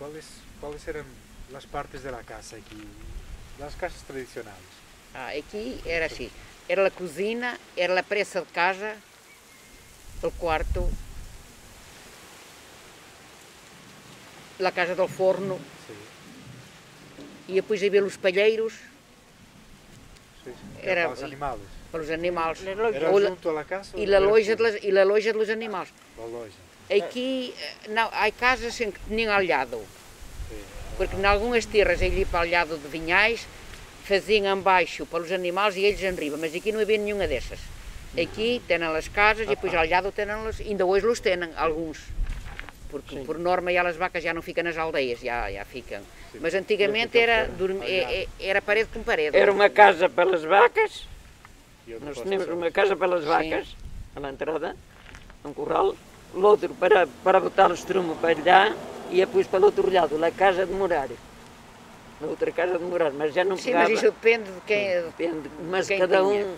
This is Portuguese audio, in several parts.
¿Cuáles, ¿Cuáles eran las partes de la casa aquí? Las casas tradicionales. Ah, aqui era assim. Era a cozinha, era a pressa de casa, o quarto, a casa do forno, Sí. e depois havia os palheiros sí, sí. Era- Para los animales. para os animais. ¿Era la- junto a la casa? E o a era loja, fuera? de, e a loja dos animais. Loja. Aqui, eh, não, há casas em que tinham alhado, Sí. porque em algumas terras ali para alhado de vinhais faziam embaixo para os animais e eles em riba, mas aqui não havia nenhuma dessas. Aqui têm as casas e depois alhado têm elas, ainda hoje os têm, alguns. Porque por norma elas vacas já não ficam nas aldeias, já, já ficam. Mas antigamente era, dormi- eh, era parede com parede. Era uma casa pelas vacas, nós tínhamos uma casa pelas Sim. vacas, à entrada, um curral, outro para, para botar o estrumo para lá e depois para o outro lado, a casa de morar. Na outra casa de morar, mas já não Sim, pegava. mas isso depende de quem. Depende, mas quem cada tinha. um,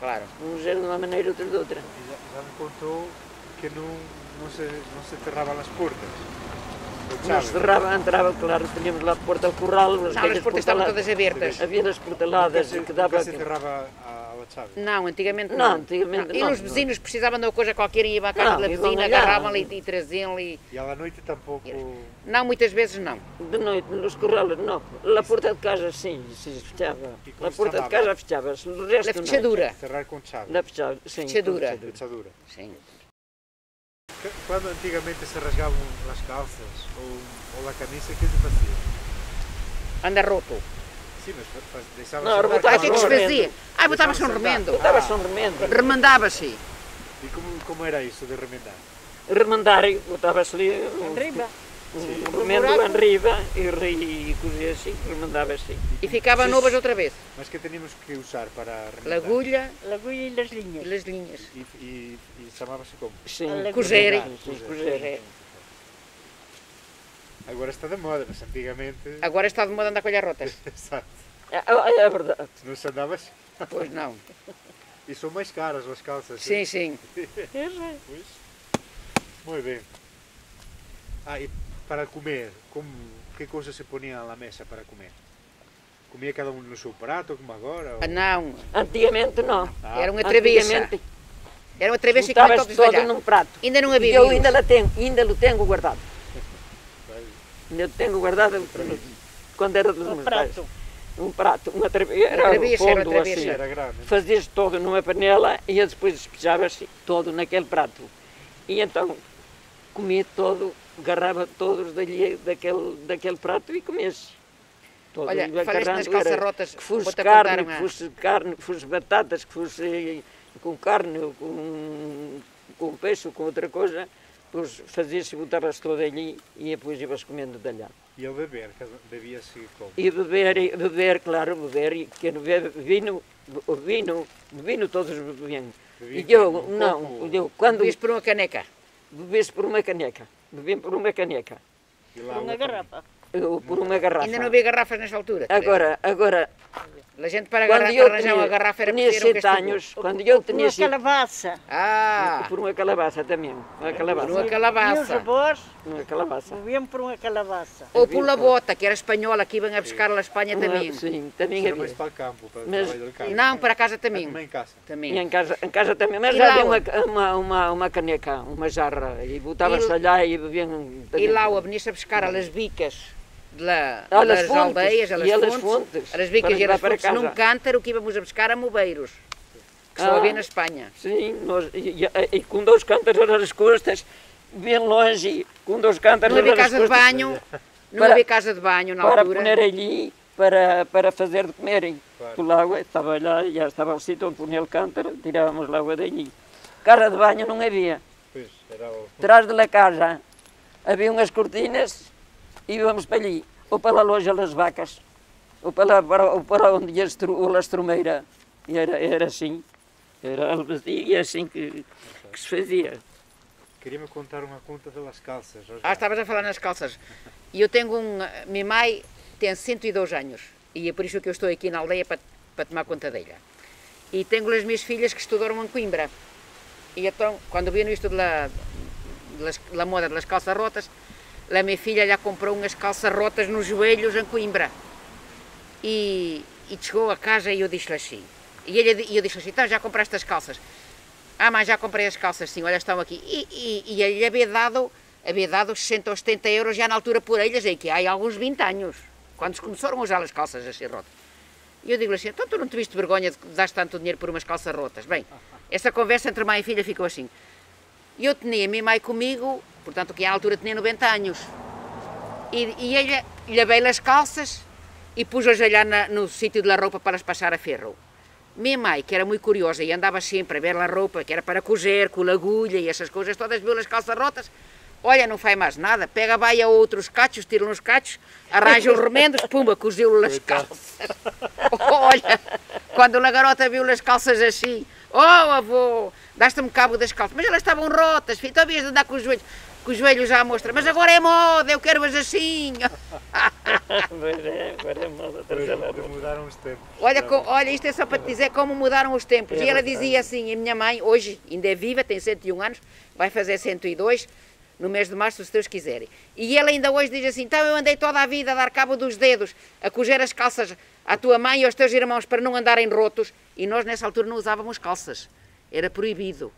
Claro. uns eram de uma maneira, outros de outra. Ya, ya me contó que no, no, se, no se cerraban las puertas. Se cerrava, entrava, claro, tínhamos lá a porta do curral, as Não, as portas estavam portaladas. todas abertas. Havia as portaladas se, que dava... nunca se a, chave. Não, antigamente Não, não. antigamente E não, os não. vizinhos precisavam de uma coisa qualquer e iam à casa Não, da vizinha, agarravam-lhe e traziam-lhe. Y a la noche tampoco. Não, muitas vezes não. De noite, nos corrales, não. A porta de casa, sim, se fechava. E A porta de casa fechava-se, o resto A não. fechadura. Cerrar con chave. La fechadura, sim. Fechadura. Fechadura. Sim. Que- Cuando antiguamente se rasgaban las calzas o, o la camisa, ¿qué se hacía? Anda roto. Sí, mas fa- fa- deixava Não, rebotava Ah, o que é que se a fazia? Ah, botava-se um remendo. Botava-se um remendo. Remendava-se. E como, como era isso de remendar? Remendar, botava-se ali um, Arriba. um remendo buraco. em riba e, cozia assim, remendava assim. E ficava novas outra vez. Mas que teníamos que usar para A remendar? agulha A agulha e as e linhas. as linhas. E, e, e chamava-se como? Sim, Cozer. Cozer. Agora está de moda, mas antigamente... Agora está de moda andar com as rotas. Exato. É, é verdade. Não se andava assim. Pois não. E são mais caras as calças. Sim, sim. Pois. Muito bem. Ah, e para comer, como, que coisas se poniam na mesa para comer? Comia cada um no seu prato, como agora? ou- Ah, não. Antigamente não. Ah, Era uma travessa. Antigamente Era uma travessa que botava-se todos todo num prato. Ainda não E havia eu ainda, la tenho, ainda o tenho guardado. Ainda o tenho guardado quando era dos Um meus pais. prato. Um prato, uma travessa, era travessa, era fundo assim. Era grande. Fazia-se todo numa panela e depois despejava-se todo naquele prato. E então comia todo, agarrava todos dali, daquele, daquele prato e comia-se. Todo, Olha, falaste nas agarrando, calças era rotas, Que fosse carne, que fosse carne, que fosse batatas, que fosse com carne, ou com, com peixe, ou com outra coisa, depois fazia-se, botava-se todo ali e depois ia-se comendo dalhado. E ele beber, bebia-se como? E beber, e beber, claro, beber, e bebe vinho, vinho, vinho todos bebiam. Bebia E eu, um não, copo? eu, quando Bebias por uma caneca. bebesse por uma caneca, bebiam por uma caneca, Por uma garrafa. por uma garrafa. Ainda não havia garrafas nesta altura. Agora, agora, A gente para, quando agarrar, eu para arranjar uma tinha, garrafa era tinha sete anos, quando eu Por tinha uma sete calabaça. Ah, por uma calabaça também, uma calabaça, por uma E os calabaça. avós uma calabaça. por uma calabaça. Ou por la bota, que era espanhola, que iam a buscar a Espanha Uma- também. Sim, também havia. para o campo, para o Mas- campo. Não, para casa Ah, também. também em casa. E Também. em casa, em casa também, mas já lá havia uma, uma, uma, uma caneca, uma jarra, e botava-se lá e bebiam. E lá vinha-se a buscar as bicas la, Ah, das las fontes. aldeias, as elas fontes, fontes, as bicas para e as levar para fontes casa. num cântaro que íamos a buscar a mobeiros, que só Ah. havia na Espanha. Sim, nós, e, e, e com dois cântaros nas costas, bem longe, com dois cântaros Não havia nas casa de costas, banho, não Para- havia casa de banho na para altura. poner ali, para, para fazer de comerem. Claro. O água estava lá, já estava o sítio onde punha o cântaro, tirávamos a água dali. Casa de banho não havia. Pois, era o... Atrás da casa havia umas cortinas íamos para ali, ou para a loja das vacas, ou para, para, ou para onde ia a estru- a lastrumeira. E era, era assim, era e assim que, que se fazia. Queria-me contar uma conta das calças. Ah, estavas a falar nas calças. E eu tenho um. Minha mãe tem 102 anos e é por isso que eu estou aqui na aldeia para, para tomar conta dela. E tenho as minhas filhas que estudaram em Coimbra. E então, quando viram isto da, da moda das calças rotas, a minha filha lhe comprou umas calças rotas nos joelhos em Coimbra. E, e chegou a casa e eu disse-lhe assim. E, ele, e eu disse assim, então já compraste as calças? Ah, mas já comprei as calças, sim, olha, estão aqui. E, e, e ele havia dado, havia dado 60 ou 70 euros já na altura por eles, aí que há alguns 20 anos, quando começaram a usar as calças assim rotas. E eu digo assim, então tu não te viste vergonha de dar tanto dinheiro por umas calças rotas? Bem, essa conversa entre mãe e filha ficou assim. Eu tinha a minha mãe comigo, portanto, que à altura tinha 90 anos. E, e ele lavei as calças e pus-as lá na, no sítio da roupa para as passar a ferro. Minha mãe, que era muito curiosa e andava sempre a ver a roupa, que era para cozer, com agulha e essas coisas todas, viu as calças rotas, olha, não faz mais nada, pega, vai a outros cachos, tira uns cachos, arranja os remendos, pumba, coziu-lhe as calças. Olha, quando a garota viu as calças assim, oh avô, daste-me cabo das calças, mas elas estavam rotas, filho, talvez de andar com os joelhos, com os joelhos à mostra, mas agora é moda, eu quero-as assim. Pois é, agora é moda Pois, mudaram os tempos. Olha, co- olha, isto é só para te dizer como mudaram os tempos. É e ela dizia assim, a minha mãe, hoje ainda é viva, tem 101 anos, vai fazer 102 no mês de março, se Deus quiserem. E ela ainda hoje diz assim, então eu andei toda a vida a dar cabo dos dedos, a cozer as calças à tua mãe e aos teus irmãos para não andarem rotos, e nós nessa altura não usávamos calças. Era proibido.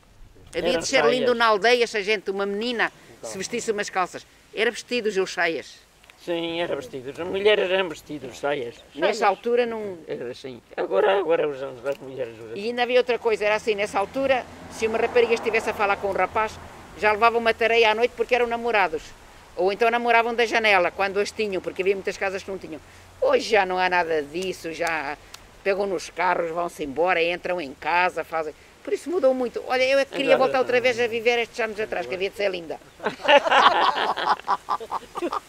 Havia Eram de ser saias. lindo na aldeia se a gente, uma menina, se vestisse umas calças. Era vestidos ou cheias. Sim, era vestidos. As mulheres eram vestidos, saias. Nessa altura não, Era assim. Agora, agora usamos, as mulheres usam. E ainda havia outra coisa, era assim, nessa altura, se uma rapariga estivesse a falar com um rapaz, já levava uma tareia à noite porque eram namorados. Ou então namoravam da janela, quando as tinham, porque havia muitas casas que não tinham. Hoje já não há nada disso, já pegam nos carros, vão-se embora, entram em casa, fazem... Por isso mudou muito. Olha, eu é que queria Agora voltar outra vez a viver estes anos atrás, que havia de ser linda.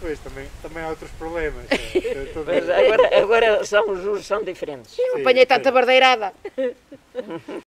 Pois, também, também há outros problemas. é, agora, agora são, os usos são diferentes. Eu apanhei tanta bardeirada.